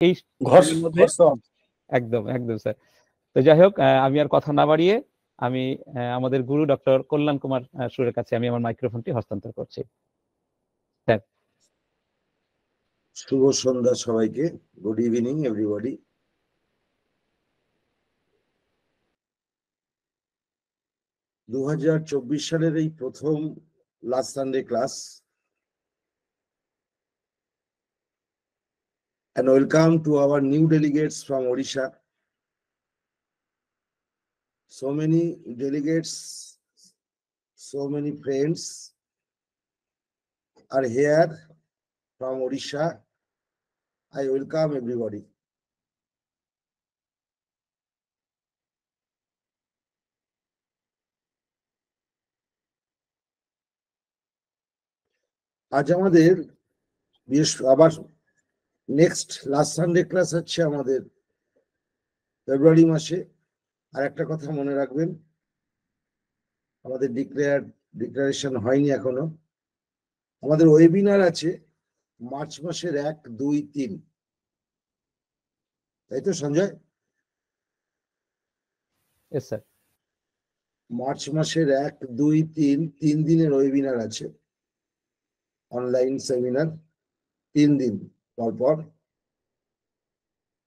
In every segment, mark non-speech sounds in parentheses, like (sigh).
এই একদম একদম স্যার। তো যাই হোক আমি আর কথা না বাড়িয়ে আমি আমাদের গুরু ডক্টর কল্যাণ কুমার সুরের কাছে আমি আমার মাইক্রোফোনটি হস্তান্তর করছি। স্যার। শুভ সন্ধ্যা সবাইকে। Good evening everybody. দু চব্বিশ সালের এই প্রথম last Sunday class and welcome to our new delegates from Odisha. So many delegates, so many friends are here from Odisha. I welcome everybody. আজ আমাদের বৃহস্প আবার নেক্সট লাস্ট সানডে ক্লাস হচ্ছে আমাদের ফেব্রুয়ারি মাসে। আর একটা কথা মনে রাখবেন আমাদের ডিক্লেয়ার ডিক্লারেশন হয়নি এখনও। আমাদের ওয়েবিনার আছে মার্চ মাসের এক দুই তিন। তাই তো সঞ্জয়? মার্চ মাসের এক দুই তিন তিন দিনের ওয়েবিনার আছে। অনলাইন সেমিনার তিন দিন। পর পর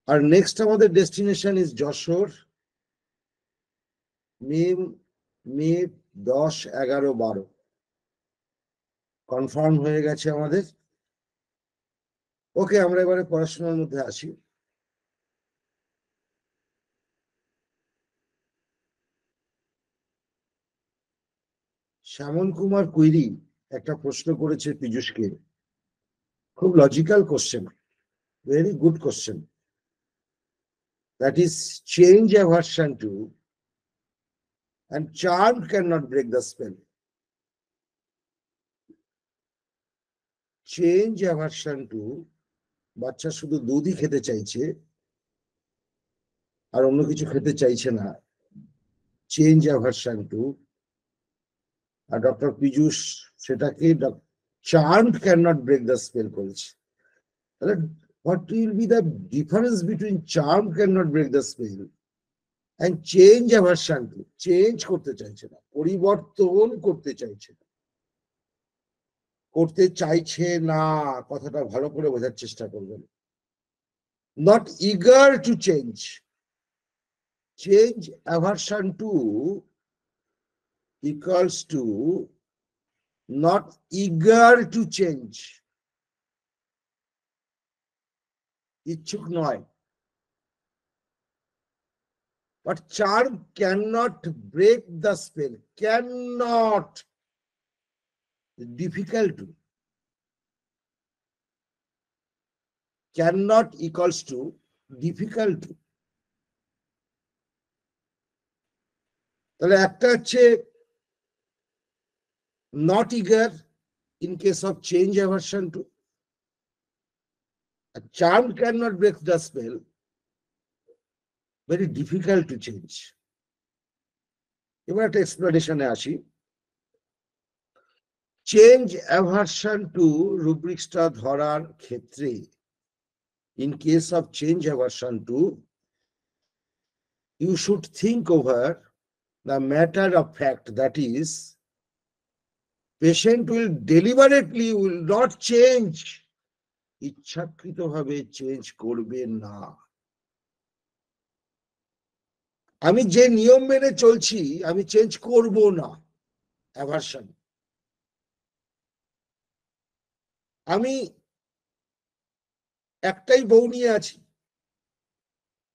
আর নেক্সট আমাদের destination is Jessore. May May দশ, এগারো, বারো। কনফার্ম হয়ে গেছে আমাদের। ওকে আমরা এবারে পড়াশোনার মধ্যে আসি। শ্যামল কুমার কুইরি একটা প্রশ্ন করেছে পীযুষকে। খুব logical question very good question that is change aversion to and charm cannot break the spell. Change aversion to বাচ্চা শুধু দুধই খেতে চাইছে, আর অন্য কিছু খেতে চাইছে না চেঞ্জ অ্যাভার্সন টু আর ডক্টর পীযুষ সেটাকে charm can not break the করেছে তাহলে what will be the difference between charm cannot break the spell and change aversion change করতে চাইছে না পরিবর্তন করতে চাইছে না করতে চাইছে না কথাটা ভালো করে বোঝার চেষ্টা করবেন। Not eager to change change aversion to equals to not eager to change ইচ্ছুক নয় But charm cannot break the spell. Cannot. Difficult to. Cannot equals to difficult to. তাহলে একটা হচ্ছে not eager in case of change aversion to charm cannot break the spell very difficult to change. এবার একটা এক্সপ্লেনেশনে আসি change aversion two রুব্রিক্সটা ধরার ক্ষেত্রে in case of change aversion to you should think over the matter of fact, that is patient will deliberately will not change. ইচ্ছাকৃতভাবে change করবে না। আমি যে নিয়ম মেনে চলছি, আমি চেঞ্জ করব না। অ্যাভার্সন আমি একটাই বউ নিয়ে আছি।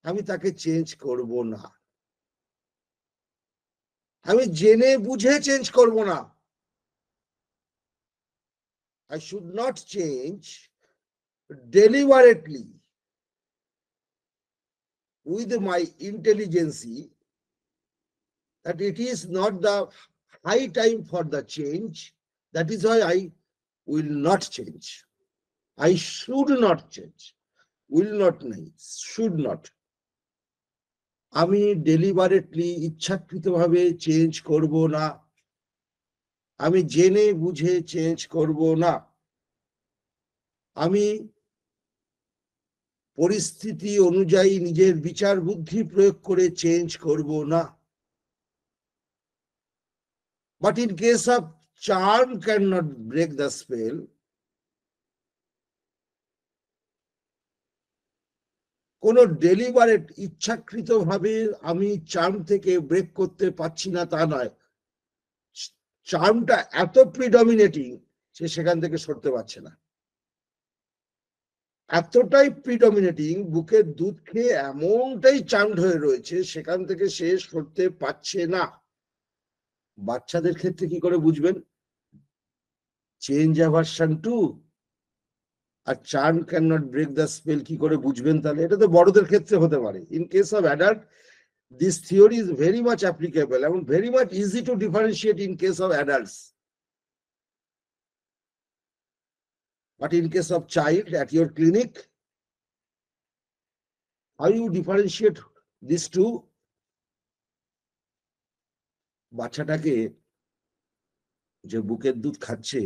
আমি তাকে চেঞ্জ করব না। আমি জেনে বুঝে চেঞ্জ করব না। I should not change deliberately with my intelligence that it is not the high time for the change. That is why I will not change. I should not change. Will not নাই should not. আমি deliberately ইচ্ছাকৃতভাবে change করব না আমি জেনে বুঝে change করব না। আমি পরিস্থিতি অনুযায়ী নিজের বিচার বুদ্ধি প্রয়োগ করে চেঞ্জ করব না। But in case of charm cannot break the spell কোন ডেলিভারেট ইচ্ছাকৃত ভাবে আমি চার্ম থেকে ব্রেক করতে পারছি না তা নয়। চার্মটা এত প্রিডমিনেটিং সে সেখান থেকে সরতে পারছে না। এতটাই প্রিডমিনেটিং বুকের দুধ খেয়ে এমনটাই চান্ড হয়ে রয়েছে, সেখান থেকে সে সরতে পারছে না। বাচ্চাদের ক্ষেত্রে কি করে বুঝবেন? Change aversion to R charm cannot break the spell কি করে বুঝবেন তাহলে? এটা তো বড়দের ক্ষেত্রে হতে পারে। In case of adult this theory is very much applicable এবং very much easy to differentiate in case of adults But in case of child at your clinic, how you differentiate these two? বাচ্চাটাকে যে বুকের দুধ খাচ্ছে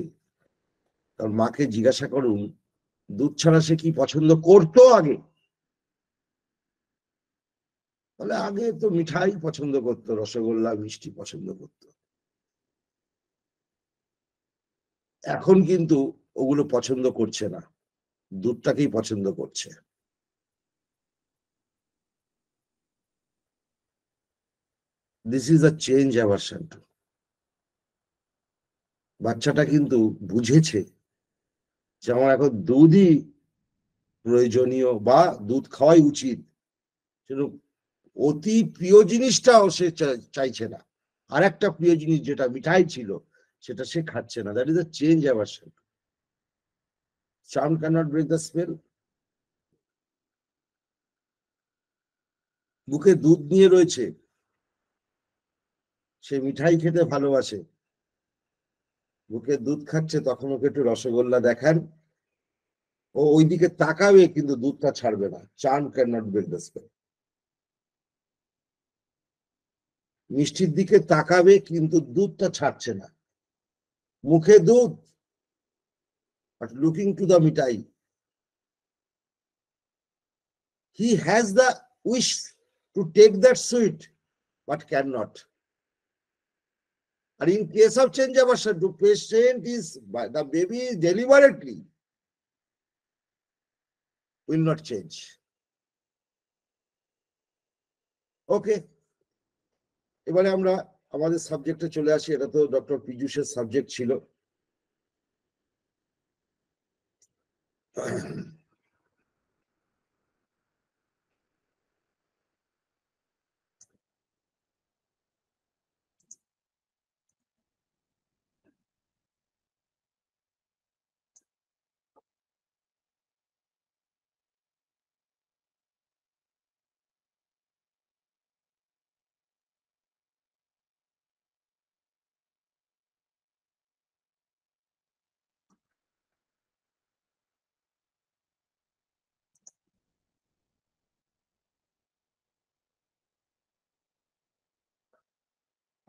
তার মাকে জিজ্ঞাসা করুন দুধ ছাড়া সে কি পছন্দ করতো আগে বলে আগে তো মিঠাই পছন্দ করতো, রসগোল্লা, মিষ্টি পছন্দ করতো। এখন কিন্তু ওগুলো পছন্দ করছে না, দুধটাকেই পছন্দ করছে। This is a change aversion to বাচ্চাটা কিন্তু বুঝেছে যে আমার এখন দুধই প্রয়োজনীয় বা দুধ খাওয়াই উচিত। অতি প্রিয় জিনিসটাও সে চাইছে না। আর একটা প্রিয় জিনিস যেটা মিঠাই ছিল, সেটা সে খাচ্ছে না। That is a change aversion charm cannot break the spell. বুকে দুধ নিয়ে রয়েছে। সে মিঠাই খেতে ভালোবাসে। বুকে দুধ খাচ্ছে, তখন ওকে একটু রসগোল্লা দেখান। ও ওইদিকে তাকাবে, কিন্তু দুধটা ছাড়বে না। Charm cannot break the spell মিষ্টির দিকে তাকাবে কিন্তু দুধটা ছাড়ছে না মুখে দুধ but looking to the mitai. He has the wish to take that sweet, but cannot. And in case of change aversion, the patient is, by the baby deliberately will not change. ওকে এবারে আমরা আমাদের সাবজেক্টে চলে আসি এটা তো doctor পীযুষের subject ছিল।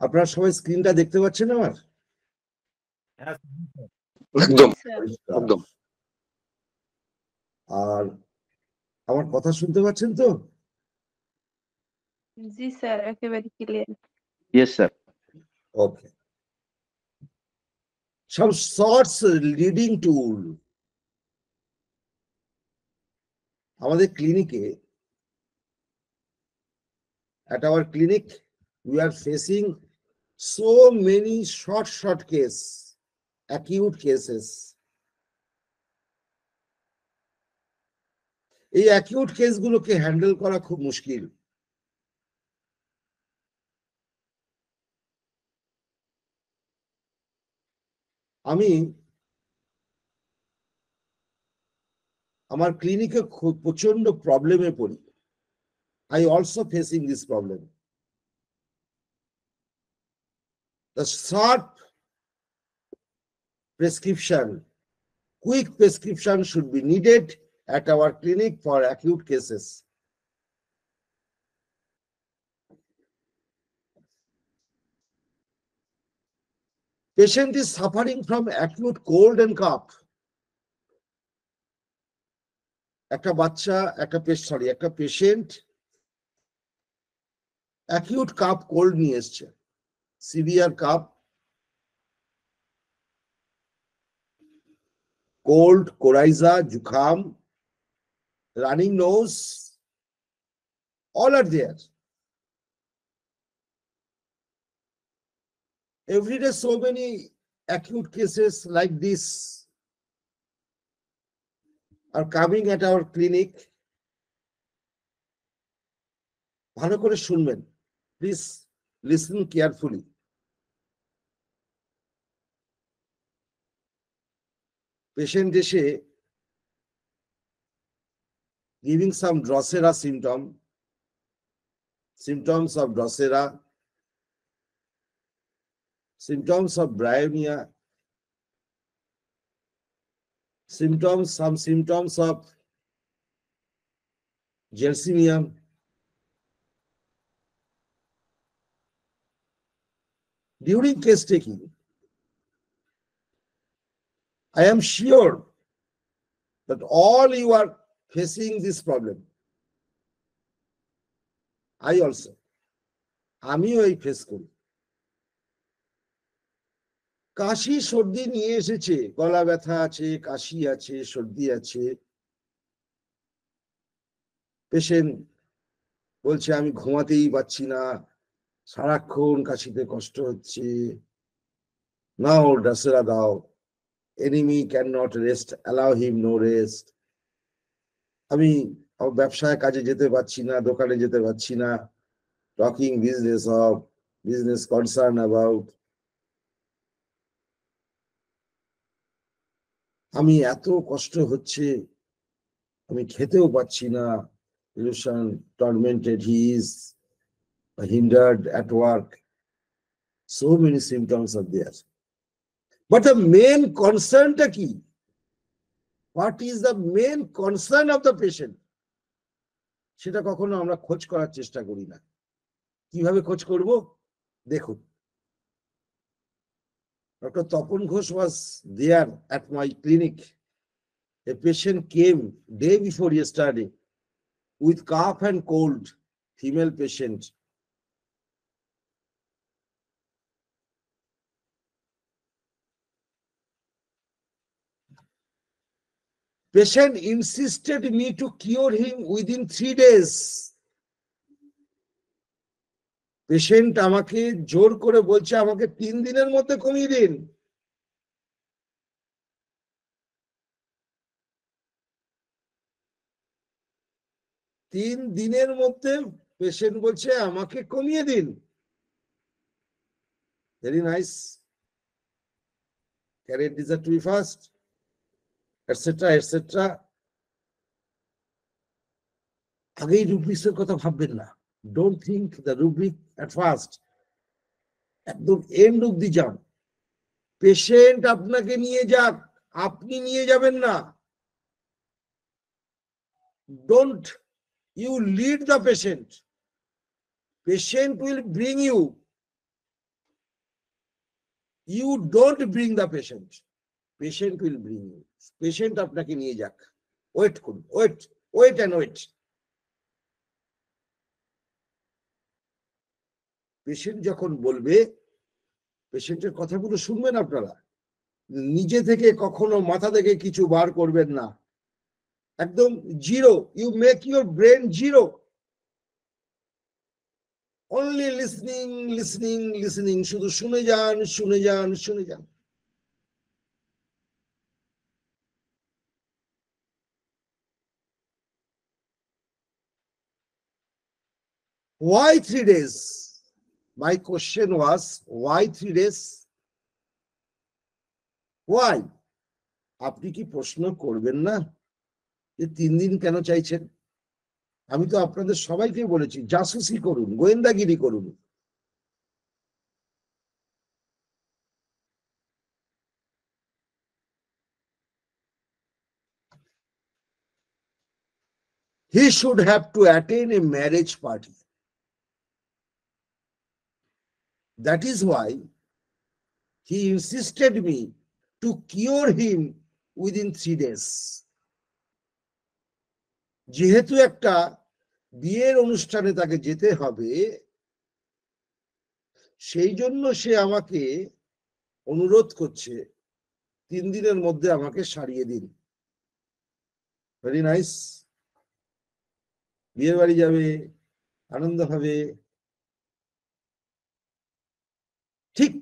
আপনারা সবাই স্ক্রিনটা দেখতে পাচ্ছেন আমার? একদম স্যার একদম। আর আমার কথা শুনতে পাচ্ছেন তো? জি স্যার একেবারে clear yes sir okay some sorts leading tool আমাদের ক্লিনিকে at our clinic we are facing so many short short case, acute cases. এই অ্যাকিউট কেসগুলোকে হ্যান্ডেল করা খুব মুশকিল। আমি আমার ক্লিনিকে প্রচণ্ড প্রবলেমে পড়ি। I also facing this problem the short prescription, quick prescription should be needed at our clinic for acute cases. Patient is suffering from acute cold and cough. একটা বাচ্চা একটা সরি একটা পেশেন্ট অ্যাকিউট কাপ কোল্ড নিয়ে এসছে severe cup cold coryza জুখাম running nose all are there every day so many acute cases like this are coming at our clinic ভালো করে শুনবেন please listen carefully patient এসে giving some Drosera symptom, symptoms of Drosera, symptoms of bryonia, symptoms, some symptoms of Gersemium. During case taking, I am sure that all you are facing this problem. I also. আমিও এই face করি কাশি সর্দি নিয়ে এসেছে, গলা ব্যথা আছে, কাশি আছে, সর্দি আছে পেশেন্ট বলছে, আমি ঘুমাতেই পাচ্ছি না, সারাক্ষণ কাশিতে কষ্ট হচ্ছে নাও ডাসেরা দাও enemy cannot rest allow him no rest আমি ব্যবসায় কাজে যেতে পারছি না, দোকানে যেতে পারছি না talking business of business concern about আমি এত কষ্ট হচ্ছে, আমি খেতেও পাচ্ছি না illusion tormented he is hindered at work so many symptoms are there but the main concernটা কি what is the main concern of the patient সেটা কখনো আমরা খোঁজ করার চেষ্টা করি না। কীভাবে খোঁজ করব? দেখুন। Doctor Tapan Ghosh was there at my clinic a patient came day before yesterday with cough and cold female patient Patient insisted me to cure him within three days. Patient আমাকে জোর করে বলছে, আমাকে তিন দিনের মধ্যে কমিয়ে দিন। তিন দিনের মধ্যে পেশেন্ট বলছে, আমাকে কমিয়ে দিন। Very nice carrier desire to first etcetera etcetera আগেই রুব্রিক্সের কথা ভাববেন না। Don't think the rubric at first একদম এন্ড অব্দি যান। পেশেন্ট আপনাকে নিয়ে যাক, আপনি নিয়ে যাবেন না। Don't you lead the patient patient will bring you you don't bring the patient patient will bring you patient আপনাকে নিয়ে যাক। ওয়েট করুন wait wait and wait patient যখন বলবে পেশেন্টের কথাগুলো শুনবেন আপনারা। নিজে থেকে কখনো মাথা থেকে কিছু বার করবেন না। একদম zero you make your brain zero only listening listening listening শুধু শুনে যান শুনে যান শুনে যান। Why three days? My question was, why three days? Why? আপনি কি প্রশ্ন করবেন না যে তিন দিন কেন চাইছেন আমি তো আপনাদের সবাইকে বলেছি জাসুসি করুন গোয়েন্দাগিরি করুন He should have to attend a marriage party. That is why he insisted me to cure him within three days. যেহেতু একটা বিয়ের অনুষ্ঠানে তাকে যেতে হবে, সেই জন্য সে আমাকে অনুরোধ করছে, তিন দিনের মধ্যে আমাকে সারিয়ে দিন। ভেরি নাইস বিয়ের বাড়ি যাবে, আনন্দ হবে। ঠিক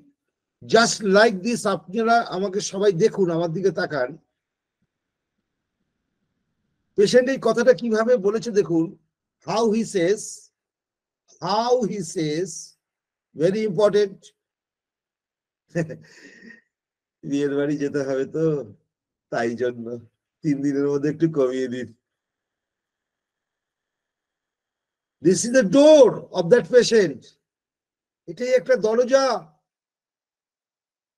জাস্ট লাইক দিস আপনারা আমাকে সবাই দেখুন, আমার দিকে তাকান। পেশেন্ট এই কথাটা কীভাবে বলেছে দেখুন how he says how he says very important বিয়ের বাড়ি যেতে হবে তো, তাই জন্য। তিন দিনের মধ্যে একটু কমিয়ে দিন। This is the door of that patient এটাই একটা দরজা।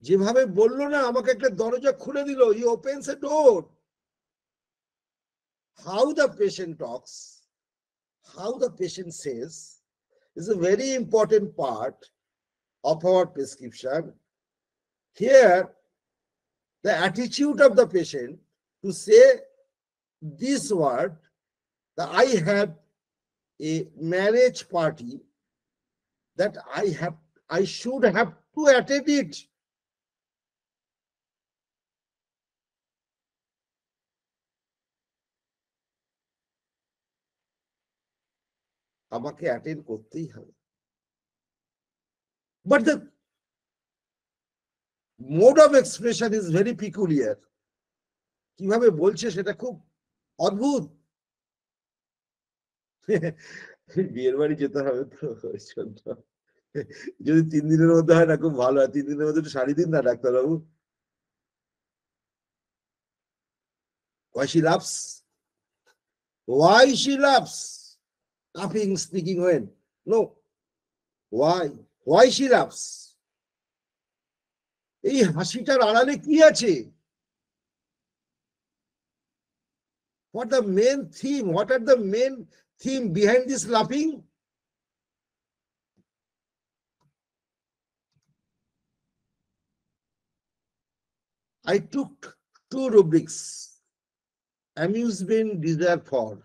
যেভাবে বললো না আমাকে একটা দরজা খুলে দিল he opens a door how the patient talks, how the patient says is a very important part of our prescription. Here, the attitude of the patient to say this word, that I have a marriage party that I have, I should have to attend it. আমাকে attend করতেই হবে but the mode of expression is very peculiar কীভাবে বলছে সেটা খুব অদ্ভুত বিয়ের বাড়ি যেতে হবে তো। যদি তিন দিনের মধ্যে হয় না, খুব ভালো হয় তিন দিনের মধ্যে শাড়ি দিন না, ডাক্তারবাবু Why she laughs? Why she laughs? Laughing, speaking when? No. Why? Why she laughs? এই হাসিটার আড়ালে কি আছে What the main theme? What are the main theme behind this laughing? I took two rubrics. Amusement desire for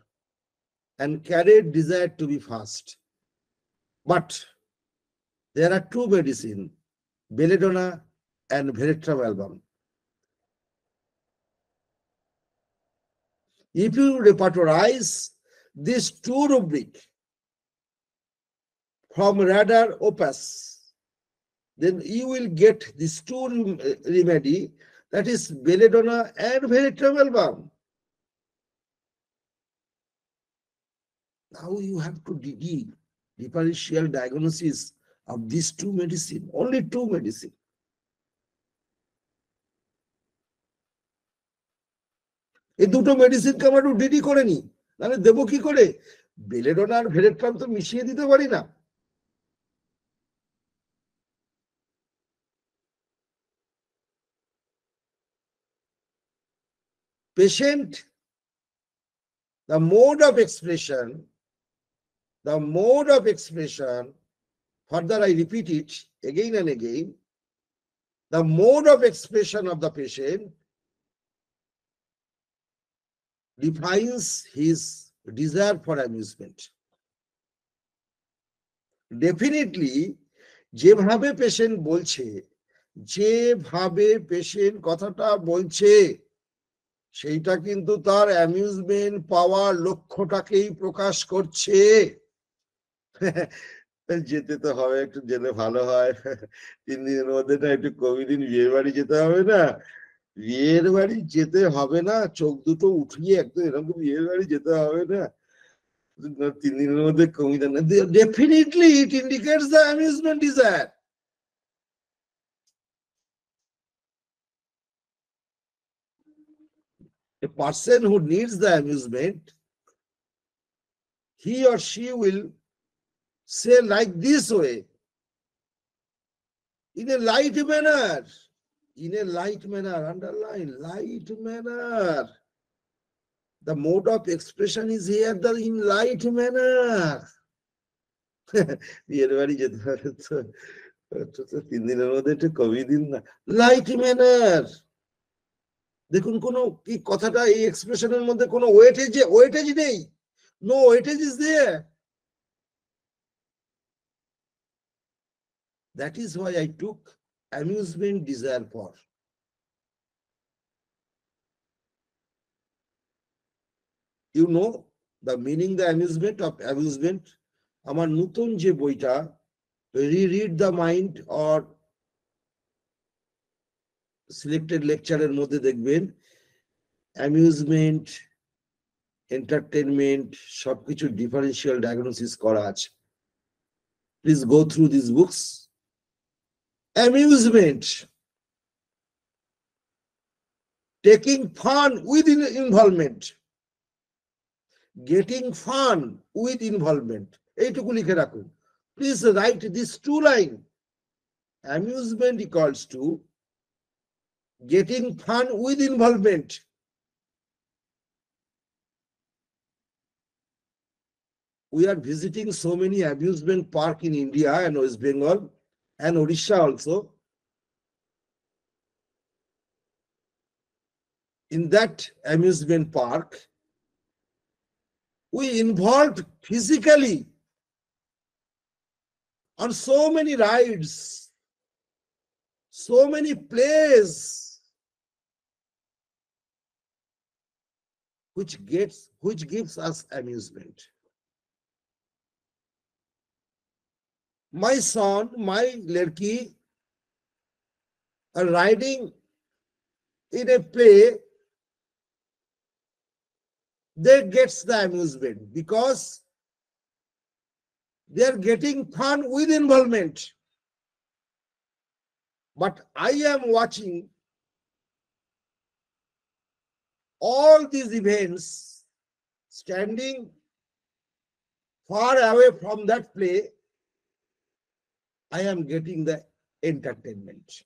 and carried desire to be fast. But there are two medicine, belladonna and veratrum album. If you repertorize these two rubric from radar opus, then you will get these two remedy that is belladonna and veratrum Now you have to dig differential diagnosis of these two medicine, only two medicine. এই দুটো মেডিসিনকে আমরা একটু DD করে নি দেবো কি করে belladonna আর ভেরেট্রাম তো মিশিয়ে দিতে পারি না patient, the mode of expression, the mode of expression, further I repeat it again and again, the mode of expression of the patient defines his desire for amusement. Definitely, যেভাবে পেশেন্ট বলছে যেভাবে patient কথাটা বলছে সেইটা কিন্তু তার amusement পাওয়ার লক্ষ্যটাকেই প্রকাশ করছে (laughs) যেতে তো হবে একটু জেলে ভালো হয়। (laughs) তিন দিনের মধ্যে না একটু কবি দিন বিয়ের বাড়ি যেতে হবে না। বিয়ের বাড়ি যেতে হবে না চোখ দুটো উঠিয়ে একদম এরকম বিয়ের বাড়ি যেতে হবে না। তিন দিনের মধ্যে কমিয়ে না definitely it indicates the amusement desire a person who needs the amusement, he or she will say like this way, in a light manner, in a light manner, underline, light manner. The mode of expression is here, the in light manner. বিয়ের বাড়ি যেতে হবে তো তিন দিনের মধ্যে একটু কমিয়ে দিন না লাইট ম্যানার দেখুন কোনো কি কথাটা এই এক্সপ্রেশনের মধ্যে কোনো ওয়েটেজ ওয়েটেজ নেই No, it is there. That is why I took amusement desire for. You know the meaning, the amusement of amusement. আমার নতুন যে বইটা read the mind or selected লেকচারের মধ্যে দেখবেন অ্যামিউজমেন্ট এন্টারটেনমেন্ট সবকিছু ডিফারেন্সিয়াল ডায়াগনোসিস করা আছে please go through this books amusement taking fun with involvement getting fun with involvement এইটুকু লিখে রাখুন please write this two line amusement equals to getting fun with involvement. We are visiting so many amusement park in India and West Bengal and Odisha also. In that amusement park, we involved physically on so many rides, so many plays which gets which gives us amusement my son my lerki are riding in a play they gets the amusement because they are getting fun with involvement but i am watching all these events standing far away from that play, I am getting the entertainment.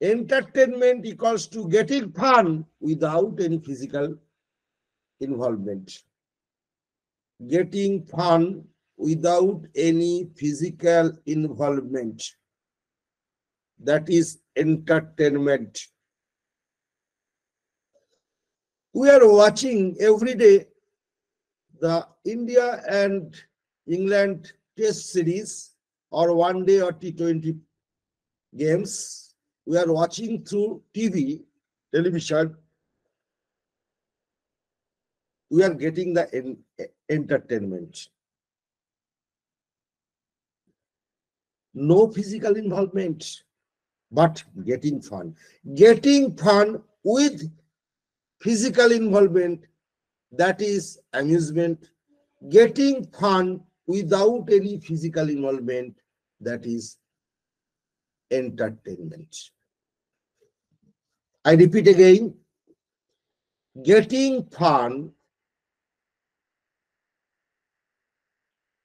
Entertainment equals to getting fun without any physical involvement. Getting fun without any physical involvement. That is entertainment we are watching every day the India and England test series or one day or T20 games. We are watching through TV, television. We are getting the en- entertainment. No physical involvement, but getting fun. Getting fun with physical involvement, that is amusement, getting fun without any physical involvement, that is entertainment. I repeat again, getting fun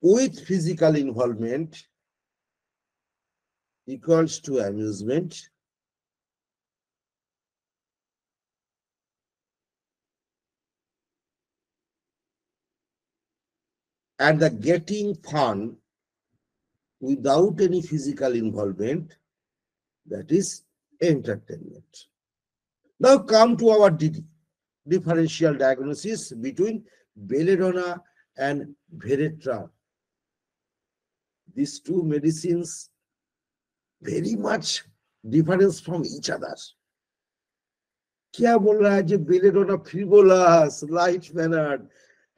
with physical involvement equals to amusement and the getting fun without any physical involvement, that is entertainment. Now come to our DD, differential diagnosis between belladonna and veretra. These two medicines very much difference from each other. क्या बोल रहा है जो belladonna frivolous light mannered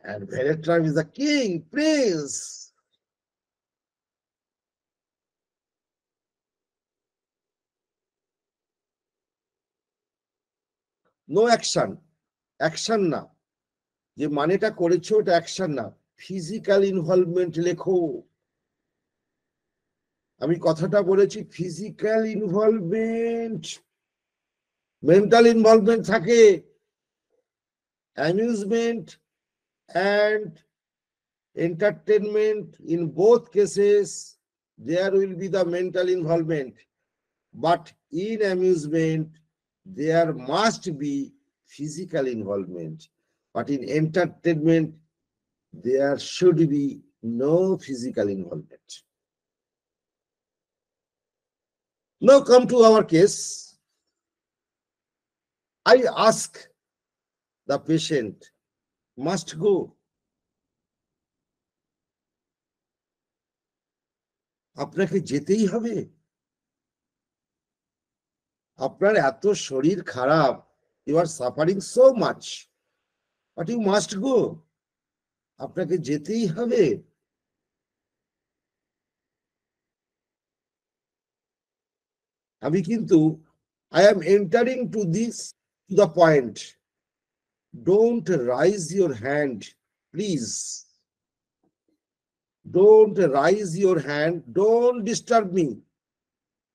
and Veratram is the king, prince. no action action না। যে মানেটা করেছ ওটা অ্যাকশন না। ফিজিক্যাল ইনভলভমেন্ট লেখো। আমি কথাটা বলেছি ফিজিক্যাল ইনভলভমেন্ট মেন্টাল ইনভলভমেন্ট থাকে। Amusement and entertainment in both cases, there will be the mental involvement. But in amusement there must be physical involvement. But in entertainment, there should be no physical involvement. Now come to our case. I ask the patient must go. আপনাকে যেতেই হবে আপনার এত শরীর খারাপ you are suffering so much but you must go আপনাকে যেতেই হবে। আমি কিন্তু I am entering to this to the point don't rise your hand please don't rise your hand don't disturb me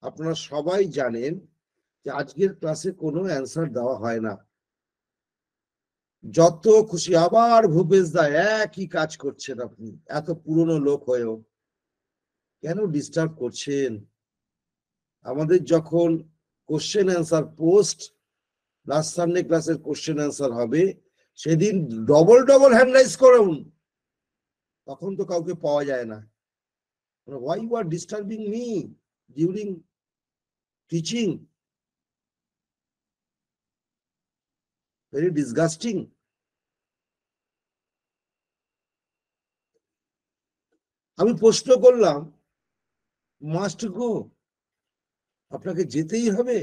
আপনারা সবাই জানেন যে আজকের ক্লাসে কোনো অ্যান্সার দেওয়া হয় না। যত খুশি, আবার ভূপেশ দা একই কাজ করছেন আপনি, এত পুরনো লোক হয়েও। কেন ডিস্টার্ব করছেন? আমাদের যখন question answer post last Sunday ক্লাসের কোশ্চেন অ্যান্সার হবে, সেদিন ডবল ডবল হ্যান্ড রাইজ করুন। তখন তো কাউকে পাওয়া যায় না। Why you are disturbing me during teaching very disgusting আমি প্রশ্ন করলাম মাস্ট গো আপনাকে যেতেই হবে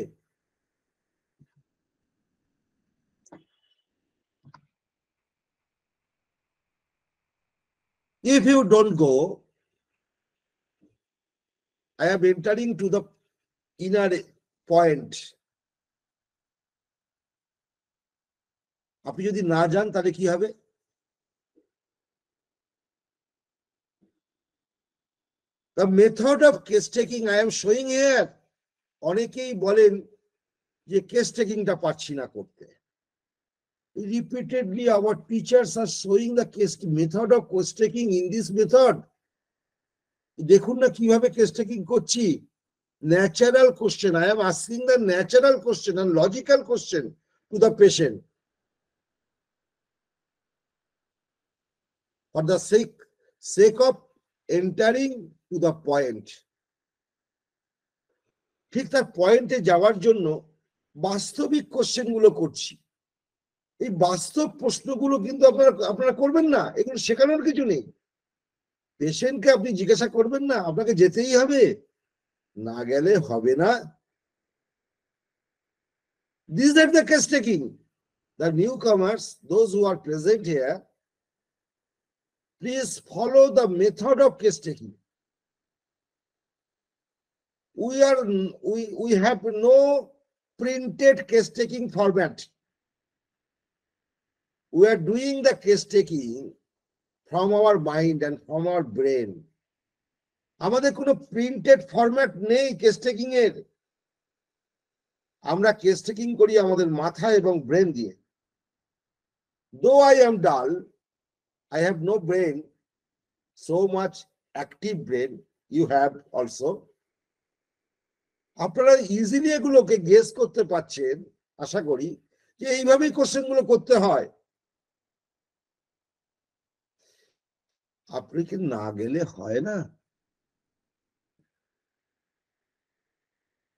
If you don't go, I am entering to the inner point. আপনি যদি না যান, তাহলে কি হবে? Method of case taking I am showing here অনেকেই বলেন যে কেস টেকিংটা পাচ্ছি না করতে। Repeatedly our teachers are showing the case method of case taking in this method দেখুন না কীভাবে কেস টেকিং করছি। Natural question I am asking the natural question and logical question to the patient for the sake sake of entering to the point. ঠিক তার পয়েন্টে যাওয়ার জন্য বাস্তবিক কোশ্চেনগুলো করছি। এই বাস্তব প্রশ্নগুলো কিন্তু আপনারা আপনারা করবেন না। এগুলো শেখানোর কিছু নেই। পেশেন্টকে আপনি জিজ্ঞাসা করবেন না, আপনাকে যেতেই হবে। না গেলে হবে না। This are the case taking the newcomers those who are present here please follow the method of case taking we are we we have no printed case taking format we are doing the case taking from our mind and from our brain আমাদের কোনো printed format নেই case taking এর আমরা case taking করি আমাদের মাথা এবং brain দিয়ে though I am dull I have no brain so much active brain you have also আপনারা ইজিলি এগুলোকে গেস করতে পারছেন, আশা করি, যে এইভাবেই কোশ্চেনগুলো করতে হয়। আপনি কি না গেলে হয় না?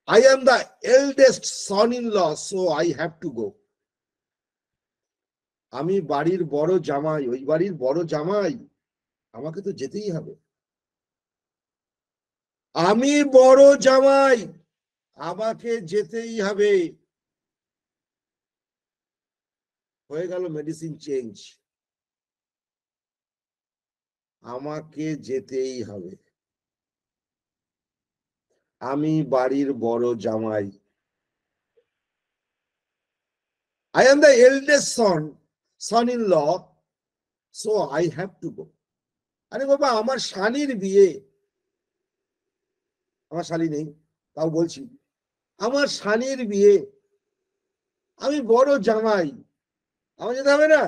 I am the eldest son in law so I have to go আমি বাড়ির বড় জামাই, ওই বাড়ির বড় জামাই, আমাকে তো যেতেই হবে। আমি বড় জামাই, আমাকে যেতেই হবে। হয়ে গেল মেডিসিন চেঞ্জ আমাকে যেতেই হবে। আমি বাড়ির বড় জামাই। I am the eldest son law so I have to go আরে বাবা, আমার শানির বিয়ে। আমার শালি নেই, তাও বলছি। আমার শানির বিয়ে। আমি বড় জামাই। আমার যেতে হবে না?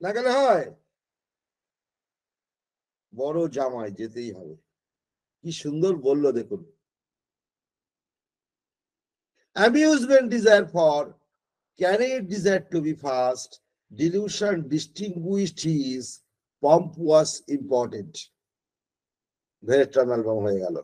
না গেলে হয়? বড় জামাই যেতেই হবে। কি সুন্দর বলল দেখুন। Amusement desire for carried desire to be fast delusion distinguished his pomp was important Veratrum album হয়ে গেল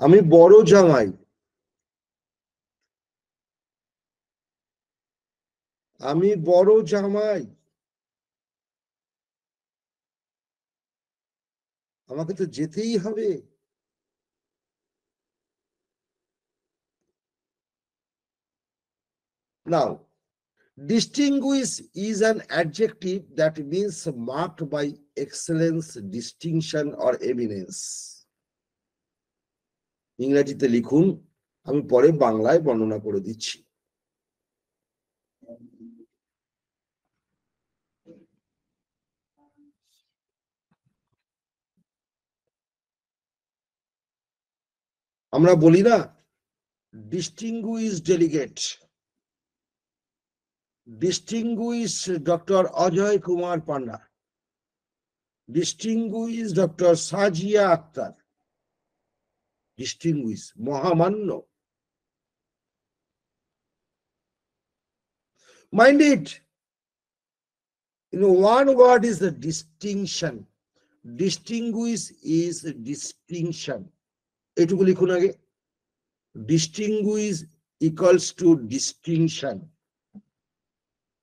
আমি বড় জামাই। আমি বড় জামাই। আমাকে তো যেতেই হবে। Now distinguish is an adjective that means marked by excellence distinction or eminence ইংরেজিতে লিখুন, আমি পরে বাংলায় বর্ণনা করে দিচ্ছি। আমরা বলি না distinguish delegate distinguish doctor Ajay Kumar Panda distinguish doctor Sajia Akhtar distinguished Mohamanno. Mind it, know, one word is the distinction. Distinguish is distinction. এটুকু লিখুন আগে distinguish equals to distinction.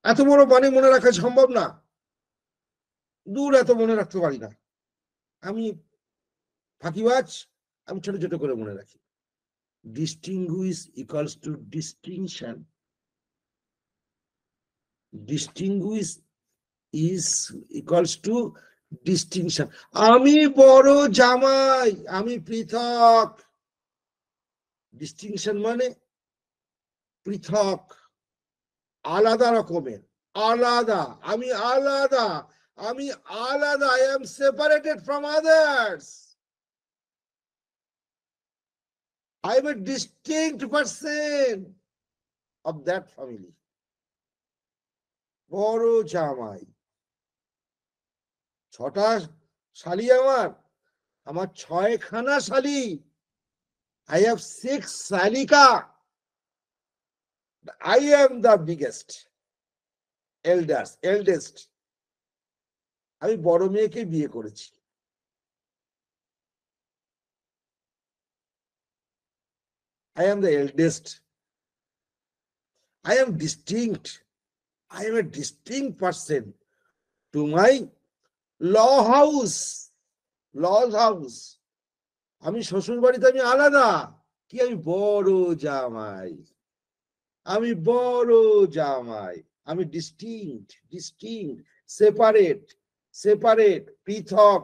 এত বড় মানে মনে রাখা সম্ভব না দূর এত মনে রাখতে পারি না আমি ফাঁকিবাজ আমি ছোট ছোট করে মনে রাখি। To distinction is equals to distinction আমি বড় জামাই, আমি পৃথক। ডিস্টিংশন মানে পৃথক, আলাদা রকমের, আলাদা। আমি আলাদা আমি আলাদা I am separated from others I am a distinct person of that family বড় জামাই। ছটা শালি আমার। আমার ছয়খানা শালি। আই হ্যাভ সিক্স শালিকা। I am the biggest, eldest, eldest. আমি বড় মেয়েকে বিয়ে করেছি। I am the eldest. I am distinct. I am a distinct person to my law house. Law house. আমি শ্বশুর বাড়িতে আমি আলাদা কি আমি বড় জামাই আমি বড় জামাই আমি ডিস্টিংক্ট ডিস্টিংক্ট সেপারেট সেপারেট পৃথক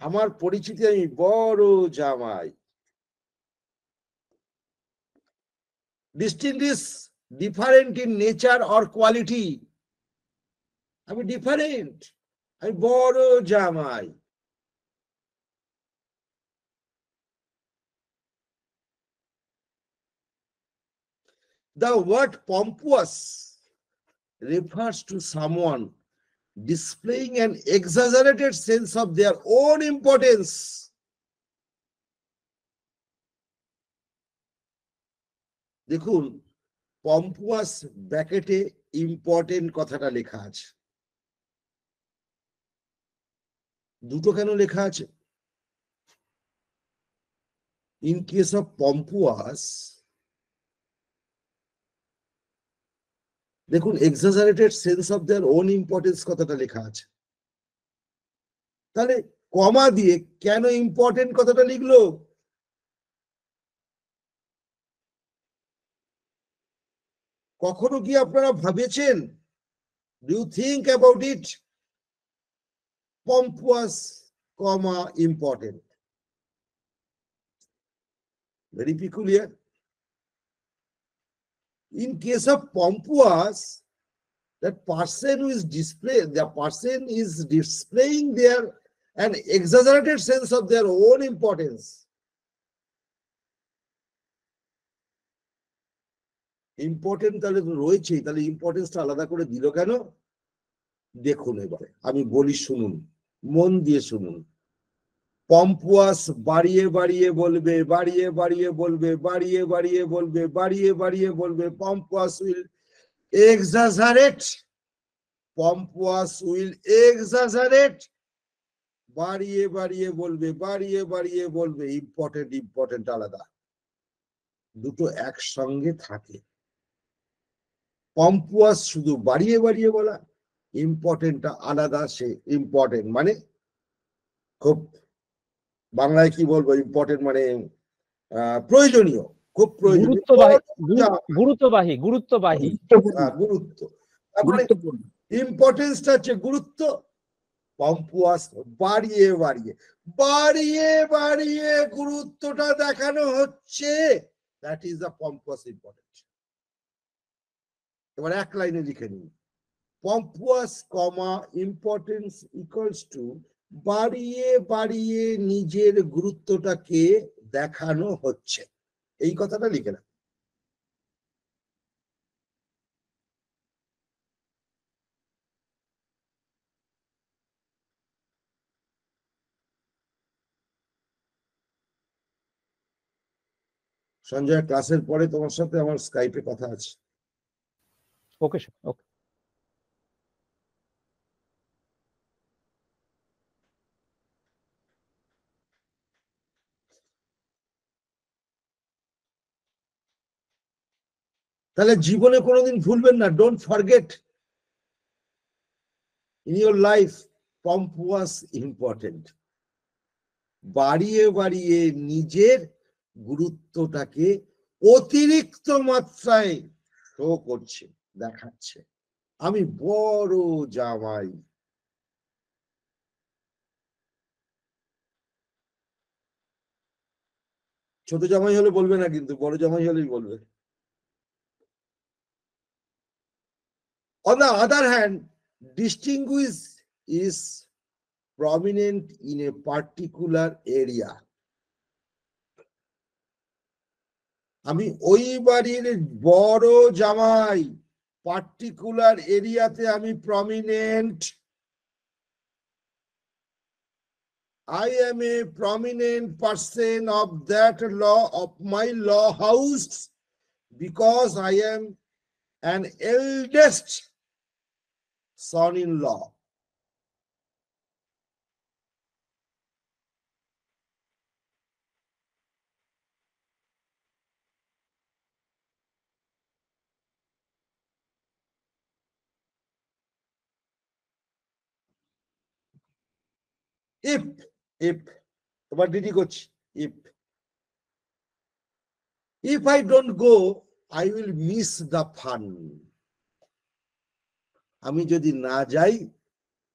আমার পরিচিতি আমি বড় জামাই Distinct is different in nature or quality আমি ডিফারেন্ট আমি বড় জামাই The word pompous refers to someone displaying an exaggerated sense of their own importance. দেখুন পম্পুয়াস ব্যাকেটে ইম্পর্টেন্ট কথাটা লেখা আছে। দুটো কেন লেখা আছে? ইন কেস অফ পম্পুয়াস দেখুন exaggerated sense of their own importance কথাটা লেখা আছে। তাহলে কমা দিয়ে কেন ইম্পর্টেন্ট কথাটা লিখলো? কখনো কি আপনারা ভাবেছেন do think about it pompous comma important very peculiar in case of pompous that person who is display the person is displaying their an exaggerated sense of their own importance important তাহলে রয়েছেই, তাহলে ইম্পর্টেন্সটা আলাদা করে দিল কেন? দেখুন এবারে, আমি বলি শুনুন, মন দিয়ে শুনুন। পম্পুয়াস বাড়িয়ে বাড়িয়ে বলবে, বাড়িয়ে বাড়িয়ে বলবে, বাড়িয়ে বাড়িয়ে বলবে, বাড়িয়ে বাড়িয়ে বলবে pompous will exaggerate pompous will exaggerate বাড়িয়ে বাড়িয়ে বলবে, বাড়িয়ে বাড়িয়ে বলবে ইম্পর্টেন্ট ইম্পর্টেন্ট আলাদা। দুটো একসঙ্গে থাকে। পম্পুয়াস শুধু বাড়িয়ে বাড়িয়ে বলা ইম্পর্টেন্টটা আলাদা সে ইম্পর্টেন্ট মানে খুব বাংলায় কি বলব ইম্পর্টেন্ট মানে প্রয়োজনীয় খুব প্রয়োজনীয়। গুরুত্ববাহী গুরুত্ববাহী হ্যাঁ, গুরুত্ব। ইম্পর্টেন্সটা হচ্ছে গুরুত্ব পম্পুয়াস বাড়িয়ে বাড়িয়ে। বাড়িয়ে বাড়িয়ে গুরুত্বটা দেখানো হচ্ছে। That is the pompous important এবার এক লাইনে লিখে নিন pompous comma importance equals to বাড়িয়ে বাড়িয়ে নিজের গুরুত্বটাকে দেখানো হচ্ছে। এই কথাটা লিখে না সঞ্জয় ক্লাসের পরে তোমার সাথে আমার স্কাইপে কথা আছে। ওকে ওকে তাহলে জীবনে কোনোদিন ভুলবেন না। Don't forget in your life pomp was important বাড়িয়ে বাড়িয়ে নিজের গুরুত্বটাকে অতিরিক্ত মাত্রায় শো করছে। দেখাচ্ছে। আমি বড় জামাই। ছোট জামাই হলে বলবে না কিন্তু, বড় জামাই হলেই বলবে। On the other hand distinguish is prominent in a particular area আমি ওই বাড়ির বড় জামাই। পার্টিকুলার এরিয়াতে আমি prominent I am a prominent person of that law of my law house because I am an eldest son in law If, if, তোমার duty করছি if, if I don't go, I will miss the fun. আমি যদি না যাই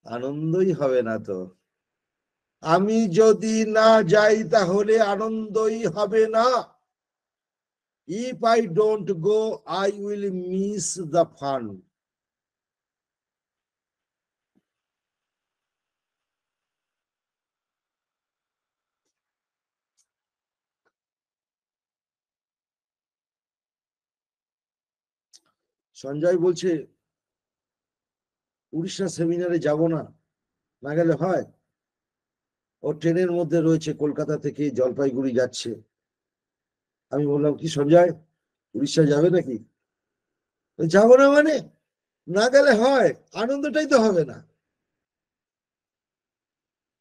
আনন্দই হবে না তো। আমি যদি না যাই তাহলে আনন্দই হবে না। If I don't go I will miss the fun. Sanjay বলছে উড়িষ্যা সেমিনারে যাব না না গেলে হয়? ও ট্রেনের মধ্যে রয়েছে কলকাতা থেকে জলপাইগুড়ি যাচ্ছে। আমি বললাম কি সঞ্জয় উড়িষ্যা যাবে নাকি? যাব না মানে? না গেলে হয় আনন্দটাই তো হবে না।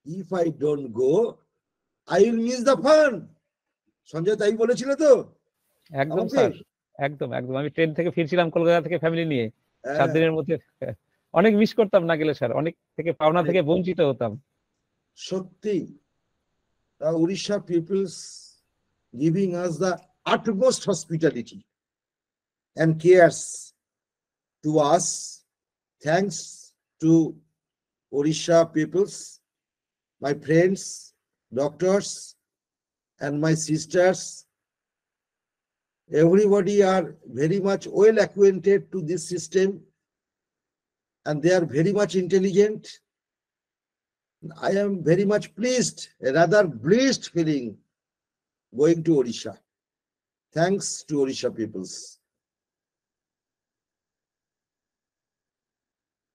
If I don't go I will miss the fun Sanjay তাই বলেছিল তো? একদম? স্যার একদম একদম। আমি ট্রেন থেকে ফিরছিলাম কলকাতা থেকে ফ্যামিলি নিয়ে। সাত দিনের মধ্যে অনেক মিস করতাম না গেলে স্যার অনেক থেকে পাওনা থেকে বঞ্চিত হতাম। সত্যি Orissa peoples giving us the utmost hospitality and cares to us thanks to Orissa peoples my friends doctors and my sisters Everybody are very much well acquainted to this system and they are very much intelligent. I am very much pleased, rather blessed feeling going to Odisha. Thanks to Odisha peoples.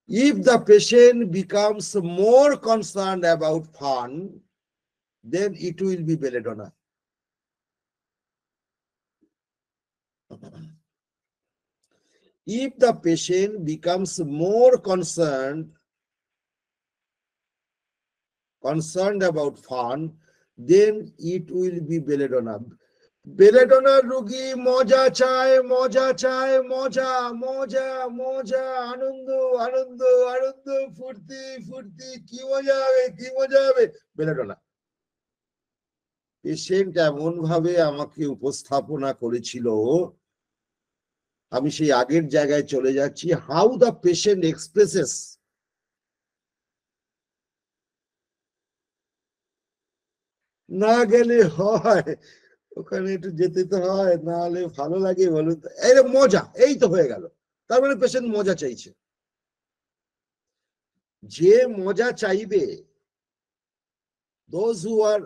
If the patient becomes more concerned about fun, then it will be belladonna. If the patient becomes more concerned concerned about fun, then it will be belladonna. Belladonna রুগী মজা চায় মজা চায় মজা মজা মজা আনন্দ আনন্দ আনন্দ ফুর্তি ফুর্তি কি মজা হবে কি মজা হবে বেলেডোনা পেশেন্ট এমন ভাবে আমাকে উপস্থাপনা করেছিল আমি সেই আগের জায়গায় চলে যাচ্ছি। হাউ দ্য পেশেন্ট এক্সপ্রেসেস না গেলে হয়। ওখানে একটু যেতে তো হয় না হলে ভালো লাগে বলুন এই মজা এই তো হয়ে গেল। তার মানে পেশেন্ট মজা চাইছে। যে মজা চাইবে those who are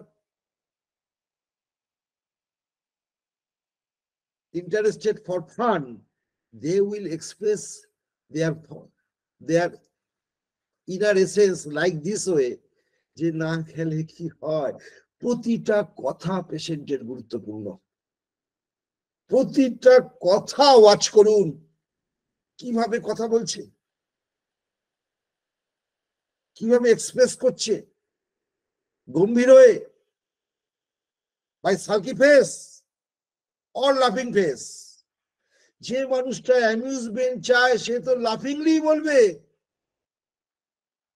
interested for fun, they will express their their inner essence like this way, যে না খেলে কি হয়? প্রতিটা কথা পেশেন্টের গুরুত্বপূর্ণ। প্রতিটা কথা ওয়াচ করুন। কীভাবে কথা বলছে? কীভাবে এক্সপ্রেস করছে? গম্ভীর হয়ে? বাই সার্কি ফেস অর লাফিং ফেস যে মানুষটা অ্যামিউজমেন্ট চায়, সে তো লাফিংলি বলবে।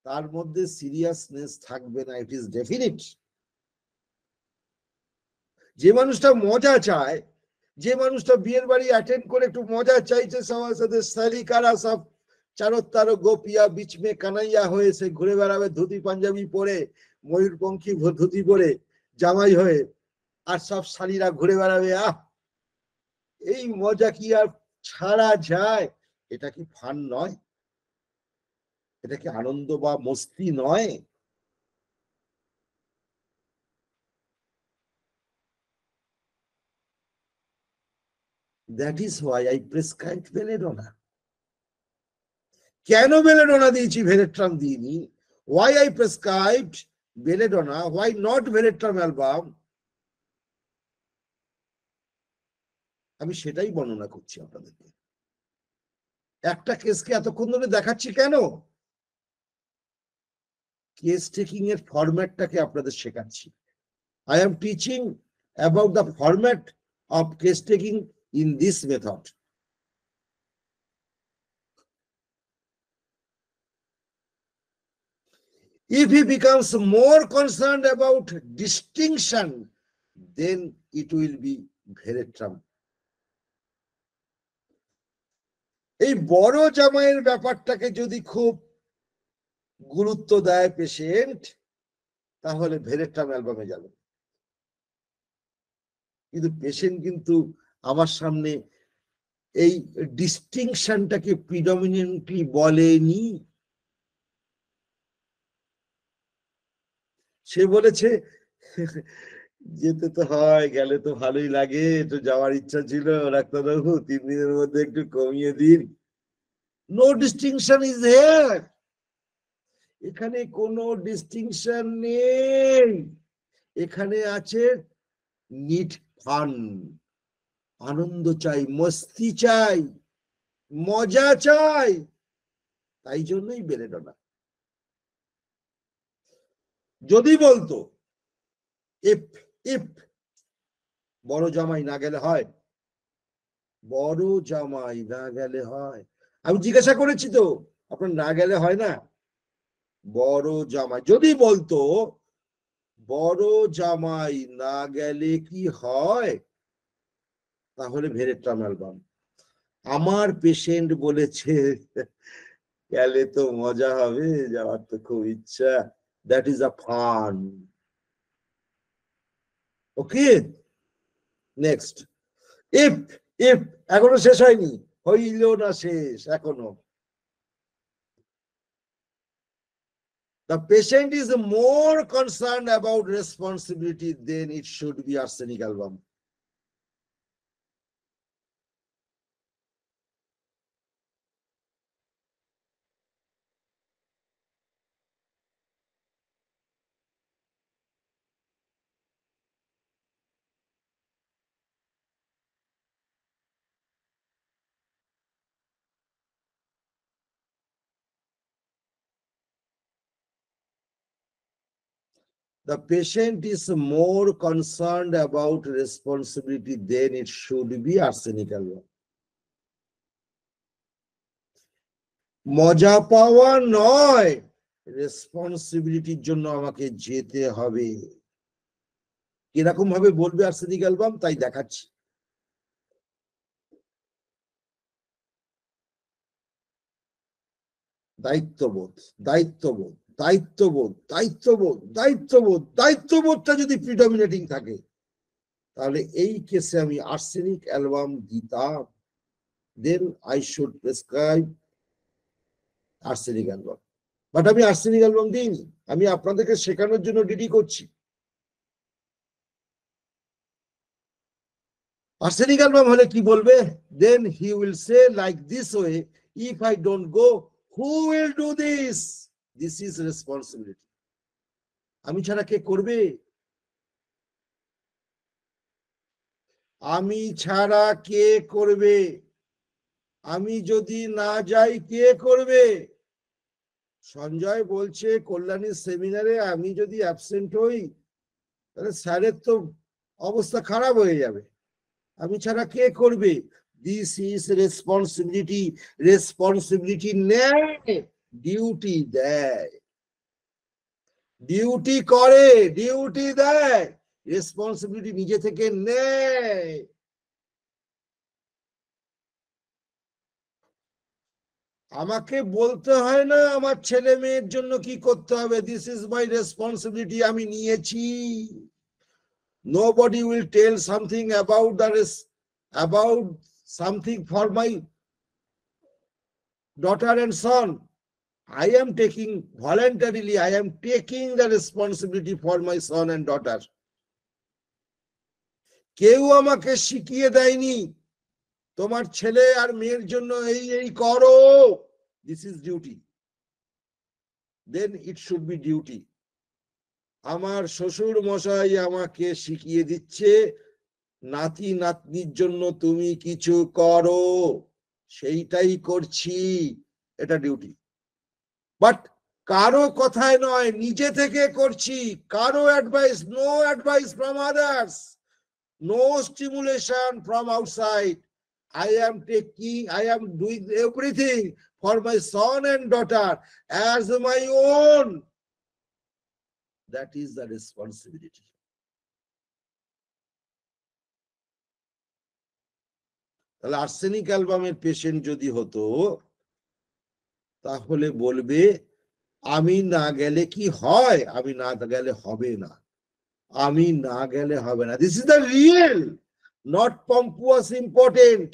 তার মধ্যে সিরিয়াসনেস থাকবে না ইট ইজ ডেফিনিট যে মানুষটা মজা চায়, যে মানুষটা বিয়ের বাড়ি অ্যাটেন্ড করে একটু মজা চাইছে, সবার সাথে শালিকারা সব চারো তারো গোপিয়া বিচ মে কানাইয়া হয়েছে ঘুরে বেড়াবে, ধুতি, পাঞ্জাবি পরে, ময়ূরপঙ্খী ধুতি পরে, জামাই হয়ে, আর সব শালীরা ঘুরে বেড়াবে, আহ! এই মজা কি আর ছাড়া যায়? এটা কি ফান নয়? এটা কি আনন্দ বা মস্তি নয়? That is why I prescribe belladonna কেন বেলেডোনা দিয়েছি? ভেলেট্রাম দিইনি। Why I prescribed belladonna why not veratrum album আমি সেটাই বর্ণনা করছি আপনাদেরকে। একটা কেসকে এতক্ষণ ধরে দেখাচ্ছি কেন? কেস টেকিং এর ফরম্যাটটাকে আপনাদের শেখাচ্ছি। I am teaching about the format of case taking in this method If he becomes more concerned about distinction, then it will be veretram. এই বড় জামাইয়ের ব্যাপারটাকে যদি খুব গুরুত্ব দেয় পেশেন্ট তাহলে ভেরেট্রাম অ্যালবামে যাবে। কিন্তু পেশেন্ট কিন্তু আমার সামনে এই ডিস্টিংশনটাকে প্রিডমিনেন্টলি বলেনি। সে বলেছে যেতে তো হয়, গেলে তো ভালোই লাগে, একটু যাওয়ার ইচ্ছা ছিল ডাক্তারবাবু, তিন দিনের মধ্যে একটু কমিয়ে দিন। নো ডিস্টিংশন ইজ হেয়ার এখানে কোনো ডিস্টিংশন নেই। এখানে আছে নিট ফান। আনন্দ চাই, মস্তি চাই, মজা চাই। তাই জন্যই বেলেডোনা যদি বলতো ইফ ইফ। বড় জামাই না গেলে হয়। বড় জামাই না গেলে হয়। আমি জিজ্ঞাসা করেছি তো, আপনার না গেলে হয় না? বড় জামাই, যদি বলতো, বড় জামাই না গেলে কি হয়? তাহলে ভেরেট্রাম অ্যালবাম আমার পেশেন্ট বলেছে, গেলে তো মজা হবে, যাওয়ার তো খুব ইচ্ছা। That is a fun okay next if if এখনও শেষ হয়নি হইল না শেষ এখনও The patient is more concerned about responsibility than it should be arsenic album. The patient is more concerned about responsibility then it should be arsenic album. মজা পাওয়া নয় রেসপন্সিবিলিটির জন্য আমাকে যেতে হবে কীরকম ভাবে বলবে আর্সেনিক অ্যালবাম তাই দেখাচ্ছি দায়িত্ববোধ দায়িত্ববোধ দায়িত্ববোধ দায়িত্ববোধ দায়িত্ববোধ, দায়িত্ববোধটা যদি প্রিডমিনেটিং থাকে, তাহলে এই কেসে আমি আর্সেনিক অ্যালবাম দিতাম। Then I should prescribe arsenic album but আমি আর্সেনিক অ্যালবাম দিইনি। আমি আপনাদেরকে শেখানোর জন্য ডিডি করছি। আর্সেনিক অ্যালবাম হলে কি বলবে? Then he will say like this way if I don't go who will do this this is responsibility আমি ছাড়া কে করবে? আমি ছাড়া কে করবে? আমি যদি না যাই, কে করবে? সঞ্জয় বলছে কল্যাণী সেমিনারে আমি যদি অ্যাবসেন্ট হই, তাহলে স্যারের তো অবস্থা খারাপ হয়ে যাবে। আমি ছাড়া কে করবে? দিস ইজ রেসপন্সিবিলিটি রেসপন্সিবিলিটি নেয় ডিউটি দেয়। ডিউটি করে, ডিউটি দেয় রেসপন্সিবিলিটি নিজে থেকে নেয়। আমাকে বলতে হয় না আমার ছেলে মেয়ের জন্য কি করতে হবে দিস ইজ মাই রেসপন্সিবিলিটি আমি নিয়েছি। Nobody will tell something about the res- about something for my daughter and son i am taking voluntarily, i am taking the responsibility for my son and daughter. কেউ আমাকে শিখিয়ে দেয়নি, তোমার ছেলে আর মেয়ের জন্য এই এই করো। This is duty then it should be duty আমার শ্বশুর মশাই আমাকে শিখিয়ে দিচ্ছে, নাতি নাতনির জন্য তুমি কিছু করো। সেইটাই করছি, এটা ডিউটি বাট কারও কথায় নয় নিজে থেকে করছি কারও advice no advice from others no stimulation from outside I am taking, I am doing everything for my son and daughter as my own. That is the responsibility. তাহলে আর্সেনিক অ্যালবামের patient যদি হতো তাহলে বলবে, আমি না গেলে কি হয়? আমি না গেলে হবে না। আমি না গেলে হবে না। This is the real not pompous important.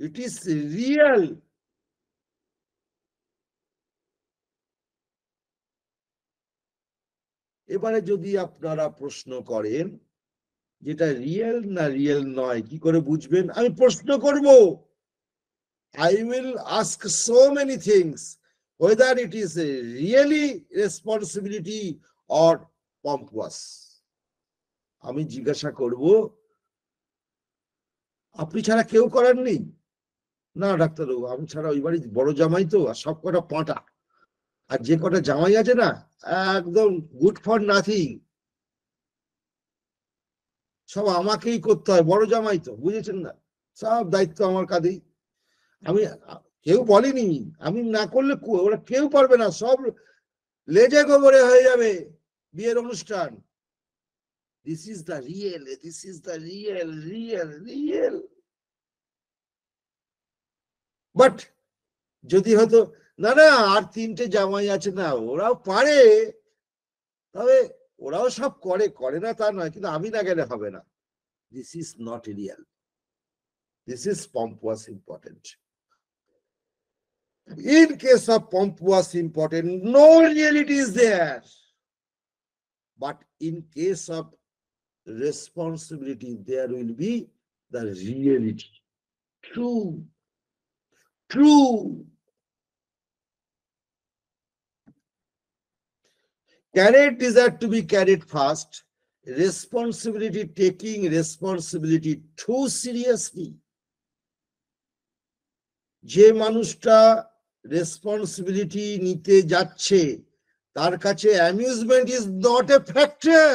It is real. এবারে যদি আপনারা প্রশ্ন করেন, যেটা রিয়েল না রিয়েল নয়, কি করে বুঝবেন? আমি প্রশ্ন করব। I will ask so many things whether it is really responsibility or pompous আমি জিজ্ঞাসা করব আপনি ছাড়া কেউ করার নেই? না ডাক্তারবাবু আমি ছাড়া ওই বাড়ি বড় জামাই তো আর সব কটা পাঁটা। আর যে কটা জামাই আছে না একদম গুড ফর নাথিং। সব আমাকেই করতে হয় বড় জামাই তো বুঝেছেন না? সব দায়িত্ব আমার কাঁধেই। আমি কেউ বলেনি। আমি না করলে ওরা কেউ পারবে না সব লেজে গোবরে হয়ে যাবে বিয়ের অনুষ্ঠান। This is the real, this is the real, real, real. But যদি হয়তো না না আর তিনটে জামাই আছে না ওরাও পারে। তবে ওরাও সব করে করে না তা নয় কিন্তু আমি না গেলে হবে না। This is not real this is pompous important In case of pompous important no reality is there but in case of responsibility, there will be the reality. True. True. Carried desire to be carried fast. Responsibility, taking responsibility too seriously. যে মানুষটা responsibility নিতে যাচ্ছে তার কাছে amusement is not a factor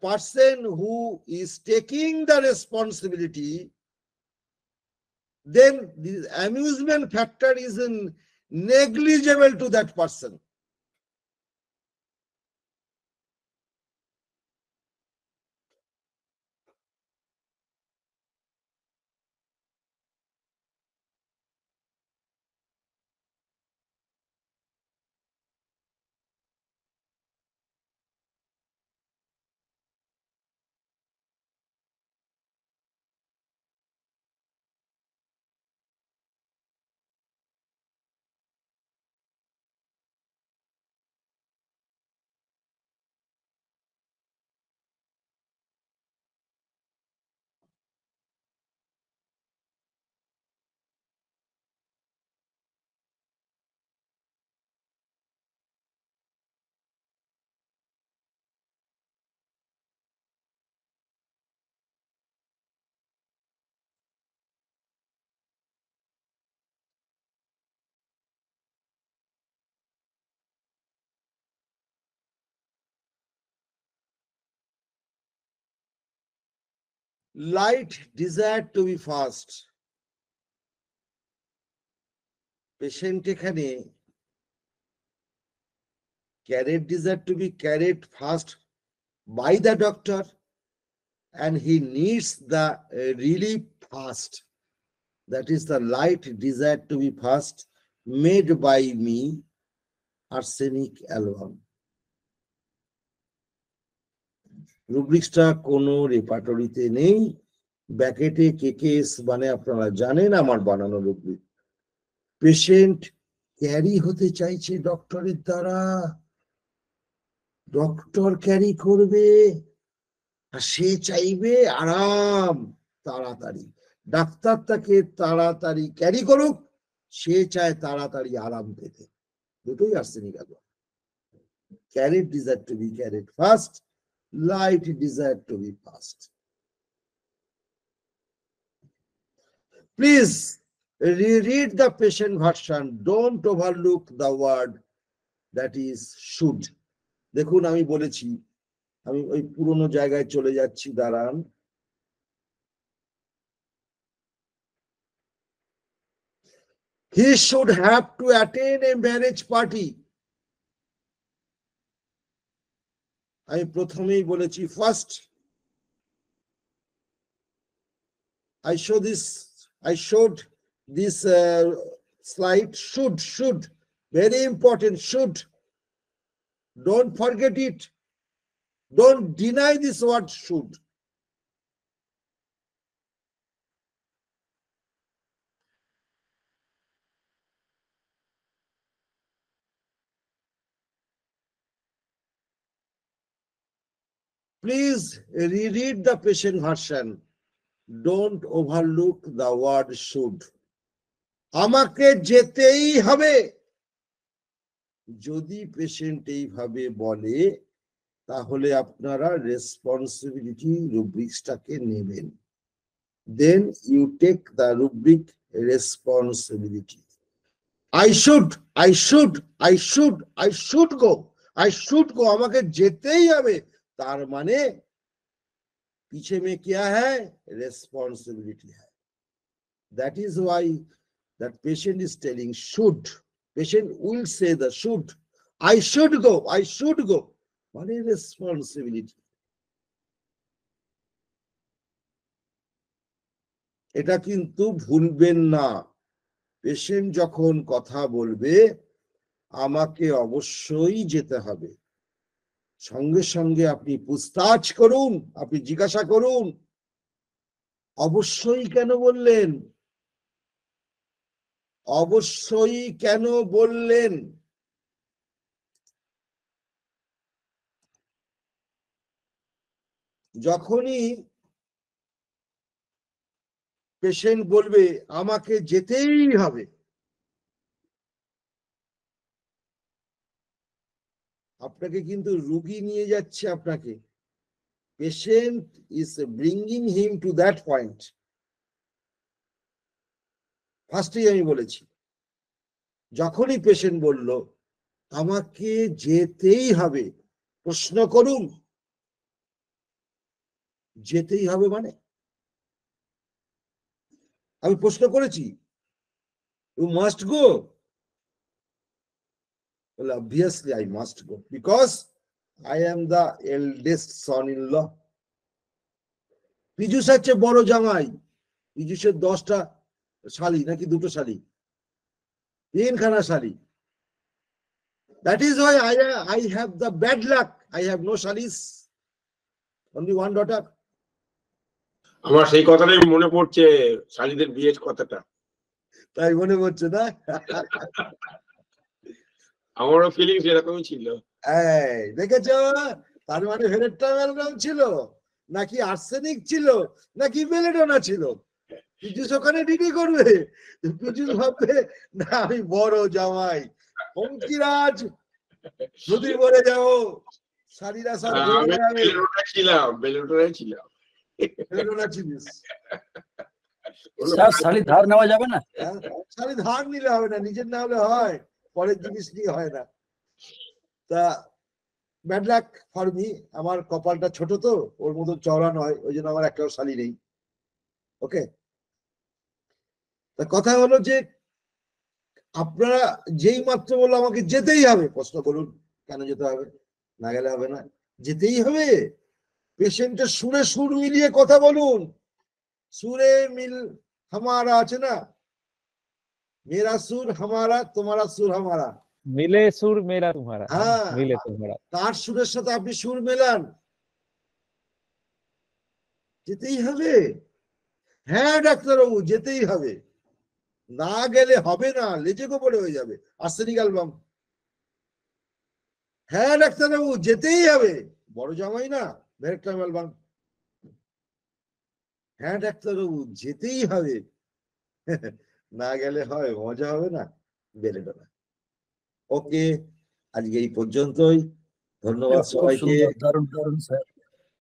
person who is taking the responsibility then the amusement factor is in negligible to that person light desire to be fast patient এখানে carried desire to be carried fast by the doctor and he needs the uh, relief fast that is the light desire to be fast made by me arsenic album রুব্রিক্সটা কোনো রেপার্টরিতে নেই। ব্যাকেটে কেকেস মানে আপনারা জানেন আমার বানানো রুব্রিক পেশেন্ট ক্যারি হতে চাইছে ডক্টরের দ্বারা। ডক্টর ক্যারি করবে। আর সে চাইবে আরাম, তাড়াতাড়ি। ডাক্তার তাকে তাড়াতাড়ি ক্যারি করুক, সে চায় তাড়াতাড়ি আরাম পেতে। দুটোই আর্সেনিক আগুন carried desire to be carried first light desire to be past. Please reread the patient version. Don't overlook the word that is should. দেখুন আমি বলেছি আমি ওই পুরোনো জায়গায় চলে যাচ্ছি দাঁড়ান He should have to attend a marriage party. আমি প্রথমেই বলেছি first I show this, I showed this uh, slide, should, should, very important, should. Don't forget it. Don't deny this word should. Please reread the patient version. Don't overlook the word should. আমাকে যেতেই হবে। যদি patient এইভাবে বলে, তাহলে আপনারা responsibility রুব্রিক্সটাকে নেবেন। Then you take the rubric responsibility I should I should I should I should go I should go আমাকে যেতেই হবে। तार माने पीछे में क्या है रेस्पॉन्सिबिलिटी है that is why that patient is telling should patient will say the should I should go I should go माने रेस्पॉन्सिबिलिटी এটা কিন্তু ভুলবেন না পেশেন্ট যখন কথা বলবে আমাকে অবশ্যই যেতে হবে সঙ্গে সঙ্গে আপনি পুস্তাছ করুন, আপনি জিজ্ঞাসা করুন। অবশ্যই কেন বললেন? অবশ্যই কেন বললেন? যখনই পেশেন্ট বলবে, আমাকে যেতেই হবে। আপনাকে কিন্তু রুগী নিয়ে যাচ্ছে আপনাকে। Patient is bringing him to that point ফার্স্টেই আমি বলেছি, যখনই পেশেন্ট বলল, আমাকে যেতেই হবে, প্রশ্ন করুন। যেতেই হবে মানে? আমি প্রশ্ন করেছি you must go Well, obviously I must go because I am the eldest son-in-law. Piyush হচ্ছে বড় জামাই পীযুষের দশটা শালি নাকি দুটো শালি তিনখানা শালি That is why I, I have the bad luck. I have no shalis. Only one daughter. আমার সেই কথাটাই মনে পড়ছে শালিদের বিয়ের কথাটা তাই মনে হচ্ছে না আমারও ফিলিংস এরকমই ছিল। এই দেখেছ? তার মানে ভেনেটটা ম্যালগ্রাম ছিল নাকি আর্সেনিক ছিল নাকি বেলেডোনা ছিল। পিজুস ওখানে ডিডি করবে। পিজুস ভাববে না আমি বড় জামাই। অঙ্কিরাজ যদি বলে যাও আমি বেড়াবে। বেলুটোটায় ছিলাম বেলুটোটায় ছিলাম। বেলেডোনা ছিলিস। স্যার শালি ধার নেওয়া যাবে না? হ্যাঁ? শাড়ি ধার নিলে হবে না নিজের না হলে হয়। পরের জিনিস নিয়ে হয় না। তা ব্যাড লাক ফর মি আমার কপালটা ছোট তো, ওর মতো চওড়া নয়, ওই জন্য আমার একটাও শালি নেই। ওকে তা কথা হলো যে, আপনারা যেই মাত্র বলল আমাকে যেতেই হবে, প্রশ্ন করুন, কেন যেতে হবে? না গেলে হবে না। যেতেই হবে, পেশেন্টের সুরে সুর মিলিয়ে কথা বলুন। সুরে মিল, হামারা আছে না মেরা সুর হামারা তোমারা সুর হামারা মিলে সুর মেরা তোমারা হ্যাঁ। মিলে তোমারা তার সুরের সাথে আপনি সুর মেলান যেতেই হবে হ্যাঁ ডাক্তারবাবু যেতেই হবে না গেলে হবে না লেজে গোপরে হয়ে যাবে আর্সেনিক অ্যালবাম হ্যাঁ ডাক্তারবাবু যেতেই হবে বড় জামাই না ভেরেক্টাম অ্যালবাম হ্যাঁ ডাক্তারবাবু যেতেই হবে না গেলে হয় মজা হবে না বেরোবে না ওকে আজকে এই পর্যন্তই। ধন্যবাদ সবাইকে। দারুণ দারুণ স্যার।